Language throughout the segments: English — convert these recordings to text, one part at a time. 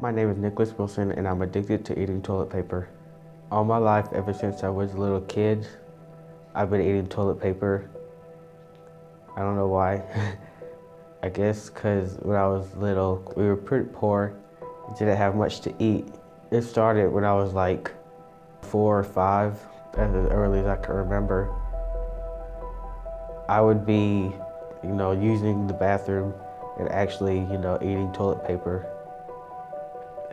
My name is Nicholas Wilson and I'm addicted to eating toilet paper. All my life, ever since I was a little kid, I've been eating toilet paper. I don't know why. I guess because when I was little, we were pretty poor, didn't have much to eat. It started when I was like four or five, as early as I can remember. I would be, you know, using the bathroom and actually, you know, eating toilet paper.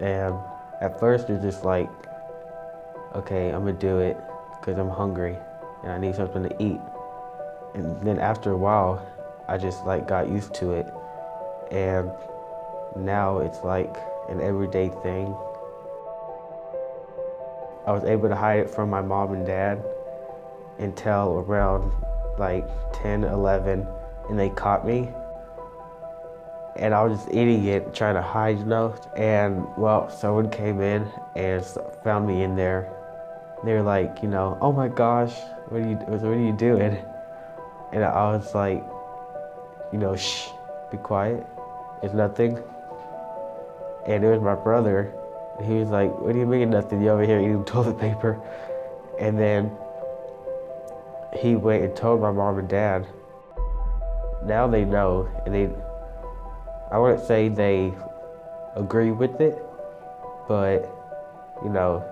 And at first it's just like, okay, I'm gonna do it because I'm hungry and I need something to eat. And then after a while, I just like got used to it. And now it's like an everyday thing. I was able to hide it from my mom and dad until around like 10, 11, and they caught me. And I was just eating it, trying to hide, you know. And well, someone came in and found me in there. They were like, you know, oh my gosh, what are you, what are you doing? And I was like, you know, shh, be quiet. It's nothing. And it was my brother. He was like, what do you mean nothing? You over here eating toilet paper? And then he went and told my mom and dad. Now they know, and they, I wouldn't say they agree with it, but, you know,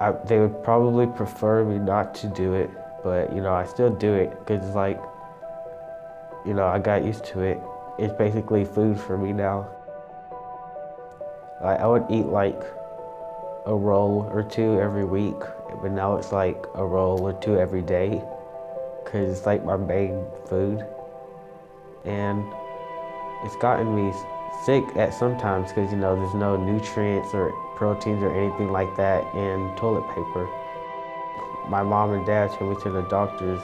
I, they would probably prefer me not to do it, but, you know, I still do it because it's like, you know, I got used to it. It's basically food for me now. Like, I would eat like a roll or two every week, but now it's like a roll or two every day because it's like my main food. And it's gotten me sick at sometimes because, you know, there's no nutrients or proteins or anything like that in toilet paper. My mom and dad took me to the doctors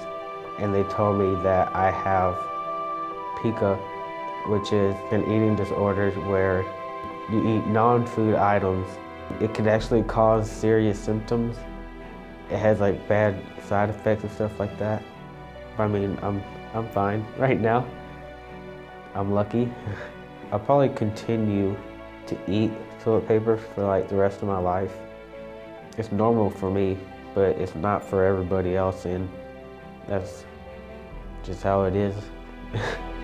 and they told me that I have pica, which is an eating disorder where you eat non-food items. It can actually cause serious symptoms. It has like bad side effects and stuff like that. I mean, I'm, I'm fine right now. I'm lucky. I'll probably continue to eat toilet paper for like the rest of my life. It's normal for me, but it's not for everybody else and that's just how it is.